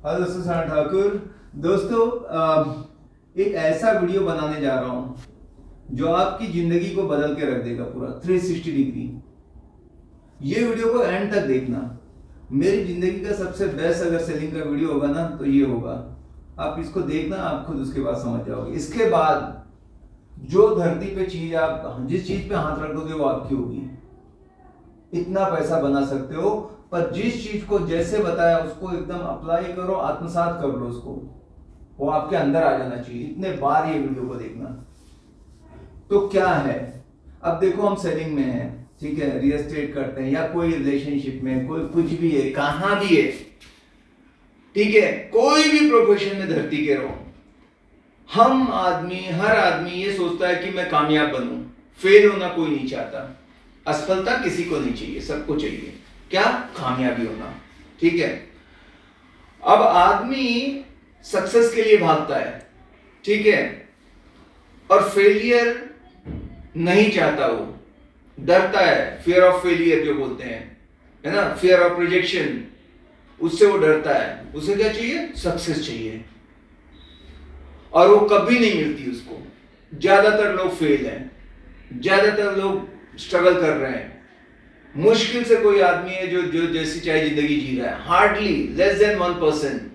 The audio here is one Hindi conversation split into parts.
हेलो दोस्तों, सारा ठाकुर। दोस्तों एक ऐसा वीडियो बनाने जा रहा हूँ, जो आपकी ज़िंदगी को बदल के रख देगा पूरा 360 डिग्री। ये वीडियो को एंड तक देखना। मेरी ज़िंदगी का सबसे बेस्ट अगर सेलिंग का वीडियो होगा ना तो ये होगा। आप इसको देखना, आप खुद उसके बाद समझ जाओगे। इसके बाद, जो धरती पे चीज़ आप, जिस चीज़ पे हाथ रख दोगे वो आपकी होगी। इतना पैसा बना सकते हो पर जिस चीज़ को जैसे बताया, उसको एकदम अप्लाई करो, आत्मसात कर लो उसको। वो आपके अंदर आ जाना चाहिए। इतने बार ये वीडियो को देखना। तो क्या है? अब देखो हम सेलिंग में हैं, ठीक है? रियल एस्टेट करते हैं या कोई रिलेशनशिप में, कोई कुछ भी है, कहाँ भी है, ठीक है? कोई भी प्रोफेशन में धरती के रहो। हम आदमी, हर आदमी ये सोचता है कि मैं कामयाब बनूं फेल होना कोई नहीं चाहता। असफलता किसी को नहीं चाहिए, सबको चाहिए। क्या? कामयाबी होना। ठीक है? अब आदमी सक्सेस के लिए भागता है। ठीक है? और फेलियर नहीं चाहता वो। डरता है। फियर ऑफ़ फेलियर जो बोलते हैं। है ना? फियर ऑफ़ रिजेक्शन उससे वो डरता है। उसे क्या चाहिए? सक्सेस चाहिए। और वो कभी नहीं मिलती उसको। ज़्यादातर लोग फेल हैं। ज़्यादातर लोग स्ट्रगल कर रहे हैं। मुश्किल से कोई आदमी है जो जो जैसी चाहे ज़िंदगी जी रहा है। Hardly less than one percent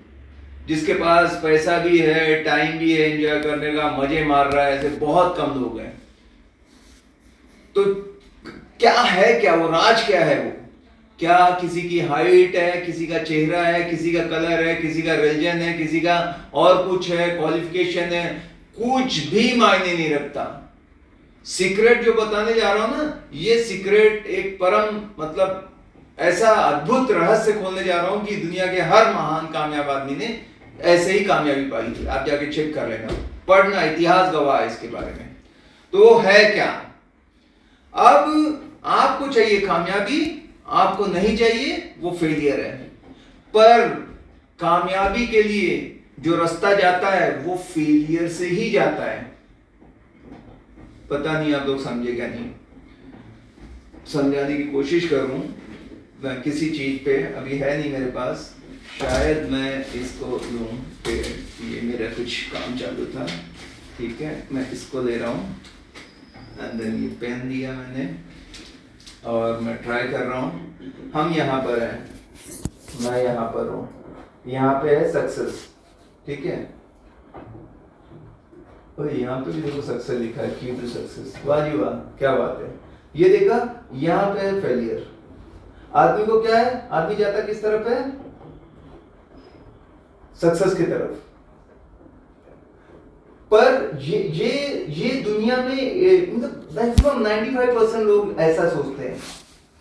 जिसके पास पैसा भी है टाइम भी है एंजॉय करने का, मज़े मार रहा है, ऐसे बहुत कम लोग हैं। तो क्या है क्या वो? राज क्या है वो? क्या किसी की हाइट है, किसी का चेहरा है, किसी का कलर है, किसी का रिलीजन है, किसी का और कुछ है क्वालिफिकेशन है? कुछ भी मायने नहीं रखता। सीक्रेट जो बताने जा रहा हूँ ना, ये सीक्रेट एक परम मतलब ऐसा अद्भुत रहस्य खोलने जा रहा हूँ कि दुनिया के हर महान कामयाब आदमी ने ऐसे ही कामयाबी पाई थी। आप जाके चेक कर लेना। पढ़ना, इतिहास गवाह है इसके बारे में। तो वो है क्या? अब आपको चाहिए कामयाबी, आपको नहीं चाहिए, वो फेलियर है। पर कामयाबी के लिए जो रास्ता जाता है, वो फेलियर से ही जाता है। पता नहीं आप लोग समझे क्या नहीं। समझाने की कोशिश करूँ, मैं किसी चीज़ पे अभी है नहीं मेरे पास। शायद मैं इसको लूँ, फिर ये मेरा कुछ काम चालू था। ठीक है, मैं इसको ले रहा हूँ। देन ये पेन दिया मैंने, और मैं ट्राई कर रहा हूँ। हम यहाँ पर हैं, मैं यहाँ पर हूँ। यहाँ पे है सक्सेस ठीक है? और यहाँ पे भी देखो सक्सेस लिखा है की टू सक्सेस वाह जी वाह क्या बात है? ये देखा यहाँ पे है फेलियर आदमी को क्या है? आदमी जाता किस तरफ़ है? सक्सेस की तरफ़. पर ये ये ये दुनिया में मतलब मैक्सिमम 95 परसेंट लोग ऐसा सोचते हैं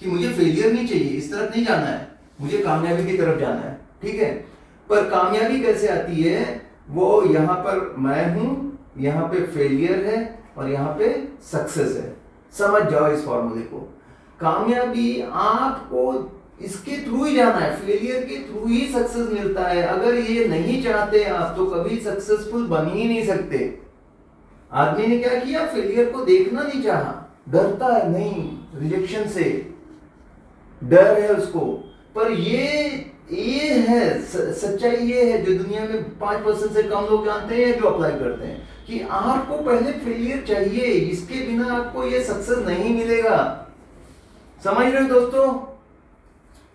कि मुझे फेलियर नहीं चाहिए इस तरफ़ नहीं जाना है। मुझे कामयाबी की तरफ़ जाना है ठीक है? पर कामयाबी कैसे आती है? वो यहाँ पर मैं हूँ यहाँ पे फेलियर है और यहाँ पे सक्सेस है। समझ जाओ इस फॉर्मूले को। कामयाबी आपको इसके थ्रू ही जाना है। फेलियर के थ्रू ही सक्सेस मिलता है। अगर ये नहीं चाहते आप तो कभी सक्सेसफुल बन ही नहीं सकते। आदमी ने क्या किया? फेलियर को देखना नहीं चाहा। डरता है, नहीं रिजेक्शन से। डर है उसको। पर ये ये है सच्चाई ये है जो दुनिया में पाँच परसेंट से कम लोग जानते हैं जो अप्लाई करते हैं। कि आपको पहले फेलियर चाहिए, इसके बिना आपको ये सक्सेस नहीं मिलेगा। समझ रहे हो दोस्तों?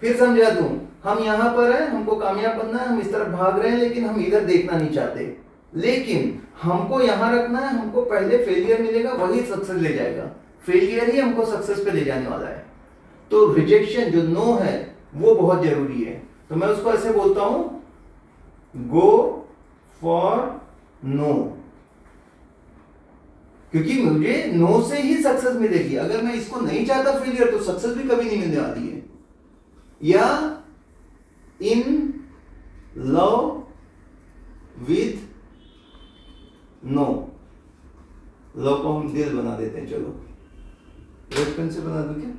फिर समझा दू, हम यहाँ पर हैं, हमको कामयाब बनना है, हम इस तरफ़ भाग रहे हैं, लेकिन हम इधर देखना नहीं चाहते। लेकिन हमको यहाँ रखना है, हमको पहले फेलियर मिलेगा, वही सक्सेस ले जाएगा। फेलियर ही हमको सक्सेस पे ले जाने वाला है। तो रिजेक्शन जो नो है, वो बहुत ज़रूरी है। तो मैं उसको ऐसे बोलता हूँ गो फॉर नो क्योंकि मुझे नो से ही सक्सेस मिलेगी। अगर मैं इसको नहीं चाहता फेलियर तो सक्सेस भी कभी नहीं मिलने वाली है। या in love with no love को हम दिल बना देते हैं, चलो। रेड पेन से बना दो क्या?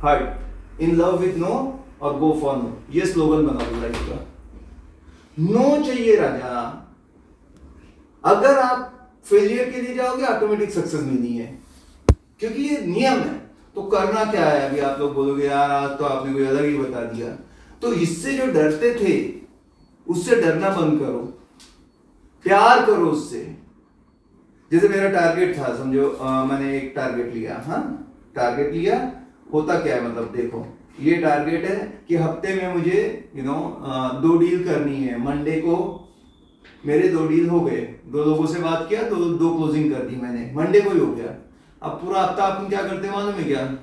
Heart in love with no और गो फॉर नो ये स्लोगन बना दो लाइफ का नो चाहिए राजा। अगर आप फेलियर के लिए जाओगे ऑटोमेटिक सक्सेस मिलनी है। क्योंकि ये नियम है। तो करना क्या है? अभी आप लोग बोलोगे, यार, आज तो आपने कोई अलग ही बता दिया। तो इससे जो डरते थे, उससे डरना बंद करो। प्यार करो उससे। जैसे मेरा टारगेट था, समझो मैंने एक टारगेट लिया हाँ? टारगेट लिया, होता क्या है मतलब देखो, ये टारगेट है कि हफ़्ते में मुझे यू नो दो डील करनी है। मंडे को मेरे दो डील हो गए। दो लोगों से बात किया तो दो क्लोजिंग कर दी मैंने। मंडे को ही हो गया। अब पूरा हफ़्ता अपन क्या करते मालूम है क्या?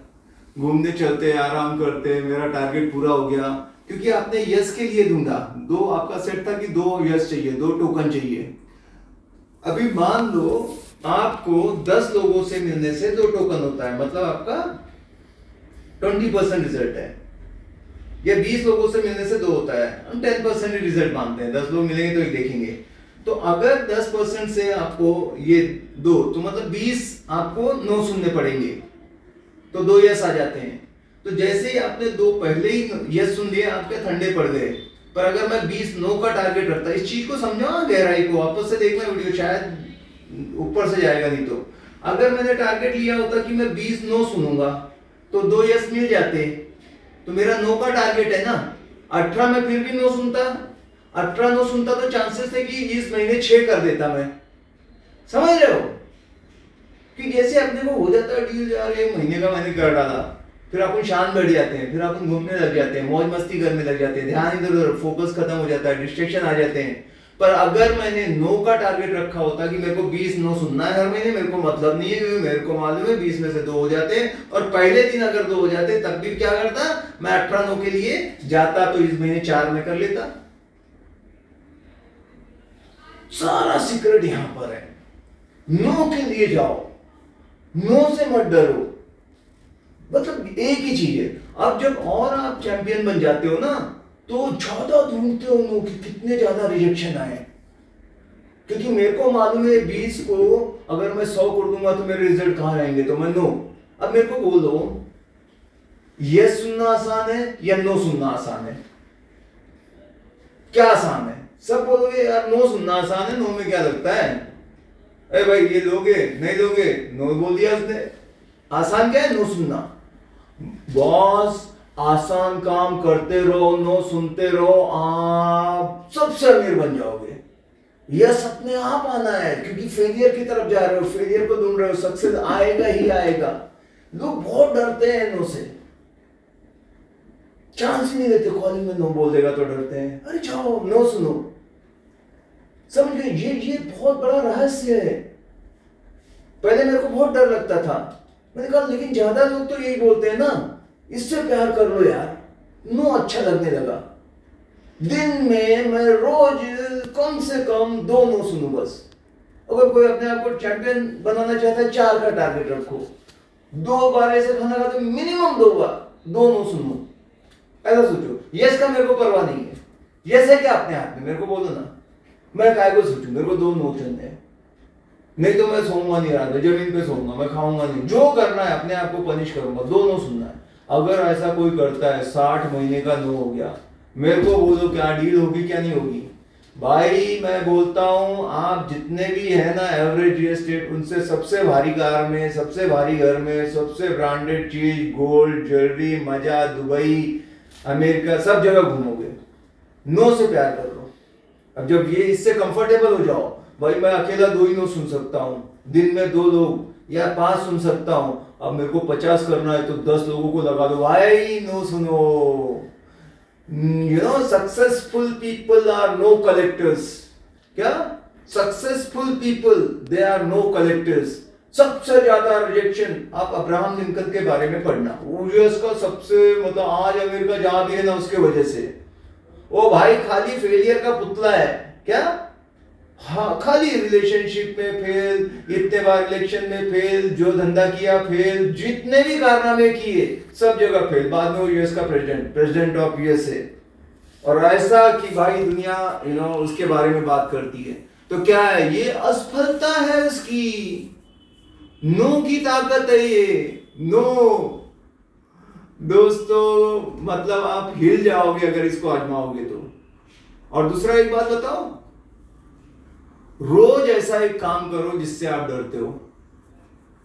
घूमने चलते आराम करते मेरा टारगेट पूरा हो गया। क्योंकि आपने यस के लिए ढूंढा। दो आपका सेट था कि दो यस चाहिए, दो टोकन चाहिए। अभी मान लो आपको दस लोगों से मिलने से दो टोकन होता है। मतलब आपका ट्वेंटी परसेंट रिज़ल्ट है। या बीस लोगों से मिलने से दो होता है, हम टेन परसेंट ही रिज़ल्ट मानते हैं, दस लोग मिलेंगे तो एक देखेंगे। तो अगर दस परसेंट से आपको ये दो तो मतलब बीस आपको नो सुनने पड़ेंगे तो दो यस आ जाते हैं। तो जैसे ही आपने दो पहले ही यस सुन लिए, आपके ठंडे पड़ गए। पर अगर मैं बीस नो का टारगेट रखता, इस चीज़ को समझो गहराई को, वापस से देखना वीडियो शायद ऊपर से जाएगा नहीं तो। अगर मैंने टारगेट लिया होता कि मैं बीस नो सुनूँगा तो दो यस मिल जाते। तो मेरा नो का टारगेट है ना। अठारह में फिर भी नो सुनता। अठारह नो सुनता तो चांसेस है कि इस महीने छह कर देता मैं। समझ रहे हो? कि जैसे अपने को हो जाता है डील यार एक महीने का मैंने कर डाला। फिर अपन शांत बैठ जाते हैं, फिर अपन घूमने लग जाते हैं, मौज मस्ती करने लग जाते हैं, ध्यान इधर उधर फोकस खत्म हो जाता है डिस्ट्रेक्शन आ जाते हैं। पर अगर मैंने नो का टारगेट रखा होता कि मेरे को 20 नो सुनना है हर महीने, मेरे को मतलब नहीं है, क्योंकि मेरे को मालूम है 20 में से दो हो जाते हैं और पहले दिन अगर दो हो जाते, तब भी क्या करता? मैं अठारह नो के लिए जाता तो इस महीने चार में कर लेता। सारा सीक्रेट यहाँ पर है। नो के लिए जाओ। नो से मत डरो। मतलब एक ही चीज़ है। अब जब और आप चैंपियन बन जाते हो ना तो ज़्यादा ढूंढते हो कि, कितने ज़्यादा रिजेक्शन आए क्योंकि मेरे को मालूम है बीस को अगर मैं सौ कर दूँगा तो मेरे रिज़ल्ट कहाँ रहेंगे? तो मैं नो। अब मेरे को बोल दो सुनना आसान है या नो सुनना आसान है? क्या आसान है? सब बोलोगे, यार, नो सुनना आसान है, नो में क्या लगता है? अरे भाई, ये लोगे, नहीं लोगे, नो बोल दिया उसने। आसान क्या है? नो सुनना। बॉस आसान काम करते रहो, नो सुनते रहो, आप सबसे अमीर बन जाओगे। यस, अपने आप आना है, क्योंकि फेलियर की तरफ़ जा रहे हो फेलियर को ढूंढ रहे हो सक्सेस आएगा ही आएगा। लोग बहुत डरते हैं नो से। चांस ही नहीं देते कॉलेज में नो बोल देगा तो डरते हैं। अरे जाओ, नो सुनो। समझ गए ये ये बहुत बड़ा रहस्य है। पहले मेरे को बहुत डर लगता था। मैंने कहा, लेकिन ज़्यादा लोग तो यही बोलते हैं ना। इससे प्यार कर लो यार। नो अच्छा लगने लगा। दिन में मैं रोज कम से कम दो नो सुनू बस। अगर कोई अपने आप को चैंपियन बनाना चाहता है, चार का टारगेट रखो। दो बार ऐसे खाना खा तो मिनिमम दो बार दो नो सुनो। ऐसा सोचो। यस का मेरे को परवाह नहीं है। यस है क्या अपने हाथ में? मेरे को बोलो ना। मैं काय को सोचू? मेरे को दो नो चलने नहीं तो मैं सोऊँगा नहीं में, ज़मीन पे सोऊँगा, मैं खाऊँगा नहीं। जो करना है, अपने आप को पनिश करूँगा। दो नो सुनना है। अगर ऐसा कोई करता है, साठ महीने का नो हो गया, मेरे को बोलो क्या डील होगी, क्या नहीं होगी? भाई, मैं बोलता हूँ, आप जितने भी है ना एवरेज रियल स्टेट उनसे सबसे भारी कार में, सबसे भारी घर में, सबसे ब्रांडेड चीज़ गोल्ड ज्वेलरी मज़ा, दुबई, अमेरिका, सब जगह घूमोगे। नो से प्यार कर लो। अब जब ये इससे कंफर्टेबल हो जाओ भाई, मैं अकेला दो ही नो सुन सकता हूँ। दिन में दो लोग या पाँच सुन सकता हूँ। अब मेरे को पचास करना है तो दस लोगों को लगा दो। भाई नो सुनो। You know successful people are no collectors क्या? Successful people they are no collectors सबसे ज़्यादा रिजेक्शन आप अब्राहम लिंकन के बारे में पढ़ना। यूएस का सबसे मतलब आज अमेरिका जहाँ भी है ना उसके वजह से। ओ भाई, खाली फेलियर का पुतला है। क्या? हाँ खाली रिलेशनशिप में फेल इतने बार इलेक्शन में फेल जो धंधा किया फेल जितने भी कारनामे किए, सब जगह फेल बाद में वो यूएस का प्रेसिडेंट प्रेसिडेंट ऑफ़ यूएसए और ऐसा कि भाई दुनिया यू नो उसके बारे में बात करती है। तो क्या है, ये असफलता है उसकी। नो की ताकत है ये। नो। दोस्तों मतलब आप हिल जाओगे अगर इसको आजमाओगे तो। और दूसरा एक बात बताओ रोज ऐसा एक काम करो जिससे आप डरते हो।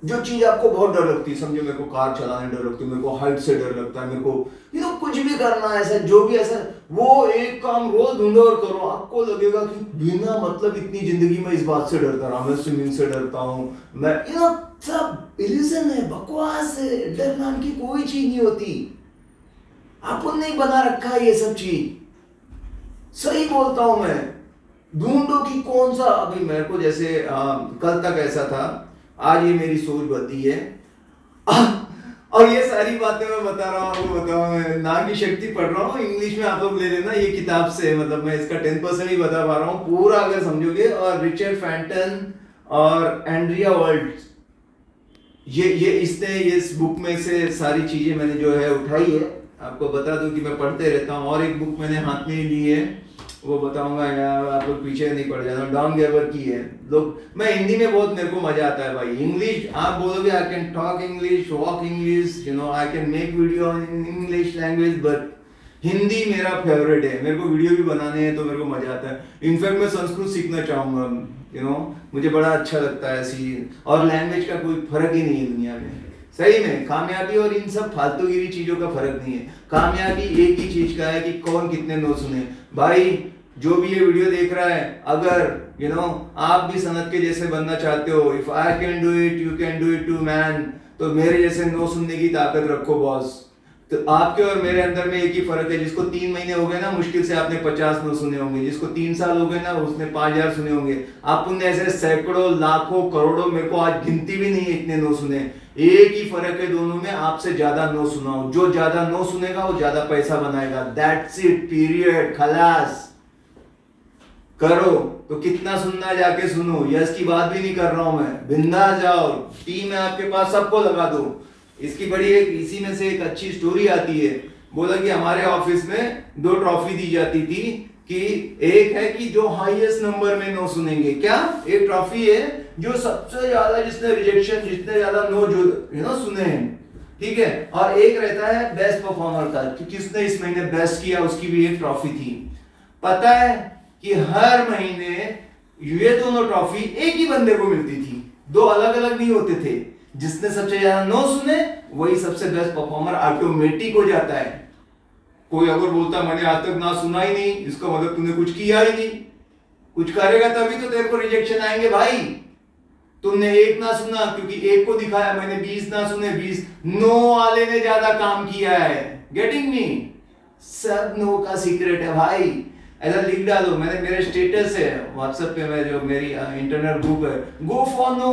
जो चीज़ आपको बहुत डर लगती है, समझो मेरे को कार चलाने डर लगती है, मेरे को हाइट से डर लगता है, मेरे को यू नो कुछ भी करना है, ऐसा, जो भी ऐसा, वो एक काम रोज ढूंढो और करो। आपको लगेगा कि बिना मतलब इतनी ज़िंदगी में इस बात से डरता रहा, मैं स्विमिंग से डरता हूँ, मैं यू नो सब इल्यूजन है, बकवास है, डर नाम की कोई चीज़ नहीं होती। अपन नहीं बना रखा है ये सब चीज़। सही बोलता हूँ मैं। ढूंढो कि कौन सा अभी मेरे को जैसे आ, कल तक ऐसा था आज ये मेरी सोच बदली है। और ये सारी बातें मैं बता रहा हूँ आपको बताऊँ नाम की शक्ति पढ़ रहा हूँ इंग्लिश में आप लोग ले लेना ये किताब से मतलब मैं इसका टेन परसेंट ही बता पा रहा हूँ पूरा अगर समझोगे और रिचर्ड फैंटन और एंड्रिया वर्ल्ड ये ये इसने ये इस बुक में से सारी चीज़ें मैंने जो है उठाई है। आपको बता दूँ कि मैं पढ़ते रहता हूँ और एक बुक मैंने हाथ में ली है वो बताऊँगा यार, आप लोग पीछे नहीं पड़ जाना डॉन गेबर की है। लोग, मैं हिंदी में बहुत मेरे को मज़ा आता है भाई। इंग्लिश आप बोलोगे I can talk English walk English you know I can make video in English language but Hindi मेरा फेवरेट है। मेरे को वीडियो भी बनाने हैं तो मेरे को मज़ा आता है। इनफैक्ट मैं संस्कृत सीखना चाहूँगा यू नो मुझे बड़ा अच्छा लगता है ऐसी। और लैंग्वेज का कोई फ़र्क ही नहीं है दुनिया में। सही में कामयाबी और इन सब फालतूगिरी चीज़ों का फ़र्क नहीं है। कामयाबी एक ही चीज़ का है कि कौन कितने नोट सुने। भाई जो भी ये वीडियो देख रहा है अगर यू you नो know, आप भी सनत के जैसे बनना चाहते हो if I can do it you can do it too man तो मेरे जैसे नो सुनने की ताकत रखो बॉस तो आपके और मेरे अंदर में एक ही फ़र्क है, जिसको तीन महीने हो गए ना, मुश्किल से आपने पचास नो सुने होंगे। जिसको तीन साल हो गए ना, उसने पाँच हज़ार सुने होंगे। आप उनने ऐसे सैकड़ों, लाखों, करोड़ों, मेरे को आज गिनती भी नहीं है इतने नो सुने। एक ही फ़र्क है दोनों में, आपसे ज़्यादा नो सुनाओ जो ज़्यादा नो सुनेगा, वो ज़्यादा पैसा बनाएगा। दैट्स इट पीरियड खलास। करो तो कितना सुनना जाके सुनो। यस की बात भी नहीं कर रहा हूँ मैं। बिंदा जाओ। टीम है आपके पास, सबको लगा दो। इसकी बड़ी एक इसी में से एक अच्छी स्टोरी आती है। बोला कि हमारे ऑफ़िस में दो ट्रॉफी दी जाती थी कि एक है कि जो हाईएस्ट नंबर में नो सुनेंगे। क्या? एक ट्रॉफी है जो सबसे ज़्यादा जिसने रिजेक्शन जितने ज़्यादा नो जो यू नो सुने हैं। ठीक है? और एक रहता है बेस्ट परफॉर्मर का, कि किसने इस महीने बेस्ट किया, उसकी भी एक ट्रॉफी थी। पता है कि हर महीने ये दोनों ट्रॉफी एक ही बंदे को मिलती थी। दो अलग अलग नहीं होते थे। जिसने सबसे ज़्यादा नो सुने, वही सबसे बेस्ट परफॉर्मर ऑटोमेटिक हो जाता है। कोई अगर बोलता मैंने आज तक ना सुना ही नहीं, इसका मतलब तूने कुछ किया ही नहीं। कुछ करेगा तभी तो तेरे को रिजेक्शन आएँगे भाई। तुमने एक ना सुना, क्योंकि एक को दिखाया, मैंने बीस ना सुने, बीस। नो वाले ने ज़्यादा काम किया है। गेटिंग मी सब नो का सीक्रेट है भाई। ऐसा लिख डालो, मैंने मेरे स्टेटस है। व्हाट्सएप पे मैं जो मेरी इंटरनेट ग्रुप है go for no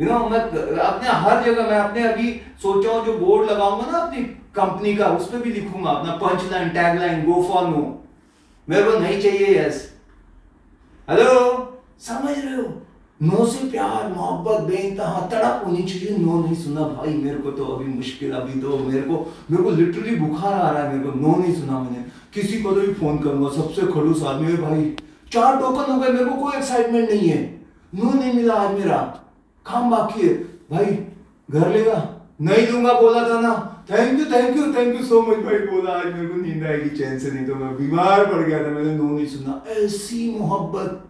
you know मैं अपने हर जगह, मैं अपने अभी सोचा हूँ, जो बोर्ड लगाऊँगा ना अपनी कंपनी का, उस पर भी लिखूँगा, अपना punch line tag line go for no मेरे को नहीं चाहिए यस हेलो समझ रहे हो? नो से प्यार, मोहब्बत बेनतहा तड़प होनी चाहिए। नो नहीं सुना भाई, मेरे को तो अभी मुश्किल, अभी तो मेरे को मेरे को लिटरली बुखार आ रहा है मेरे को। नो नहीं सुना मैंने। किसी को तो भी फ़ोन करूँगा, सबसे खड़ूस आदमी है भाई। चार टोकन हो गए, मेरे को कोई एक्साइटमेंट नहीं है। नो नहीं मिला आज मेरा। काम बाकी है। भाई, घर लेगा नहीं दूँगा बोला था ना। Thank you thank you thank you so much भाई बोला। आज मेरे को नींद आएगी चैन से, नहीं तो मैं बीमार पड़ गया था। मैंने नो नहीं सुना, ऐसी मोहब्बत।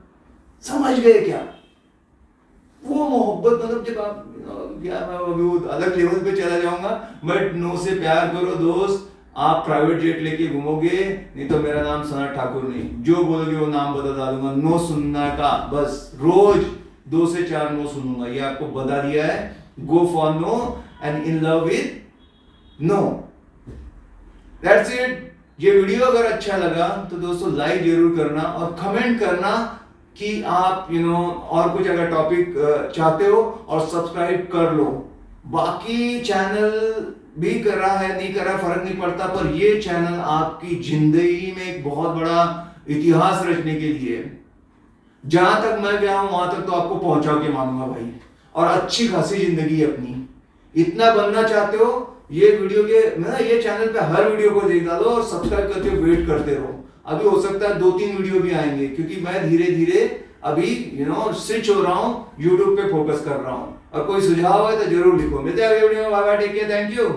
समझ गए क्या? वो मोहब्बत मतलब जब आप क्या मैं अभी वो अलग लेवल पे चला जाऊँगा। बट नो से प्यार करो दोस्त। आप प्राइवेट जेट लेके घूमोगे, नहीं तो मेरा नाम सना ठाकुर नहीं। जो बोलोगे वो नाम बता डालूँगा। नो सुनना का, बस, रोज। दो से चार नो सुनूँगा। ये आपको बता दिया है go for no and in love with no that's it ये वीडियो अगर अच्छा लगा तो दोस्तों लाइक ज़रूर करना और कमेंट करना कि आप यू you नो know, और कुछ अगर टॉपिक चाहते हो और सब्सक्राइब कर लो। बाकी चैनल भी कर रहा है नहीं कर रहा फ़र्क नहीं पड़ता पर ये चैनल आपकी ज़िंदगी में एक बहुत बड़ा इतिहास रचने के लिए। जहाँ तक मैं गया हूँ, वहाँ तक तो आपको पहुँचा के मानूँगा भाई। और अच्छी खासी ज़िंदगी अपनी। इतना बनना चाहते हो, ये वीडियो के ना ये चैनल पे हर वीडियो को देख डालो और सब्सक्राइब करते करके वेट करते रहो। अभी हो सकता है दो तीन वीडियो भी आएँगे, क्योंकि मैं धीरे धीरे अभी यू नो स्विच हो रहा हूँ यूट्यूब पे फोकस कर रहा हूँ। और कोई सुझाव है तो ज़रूर लिखो। मिलते हैं अगले वीडियो में। Bye bye take care thank you